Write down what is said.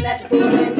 Get the feeling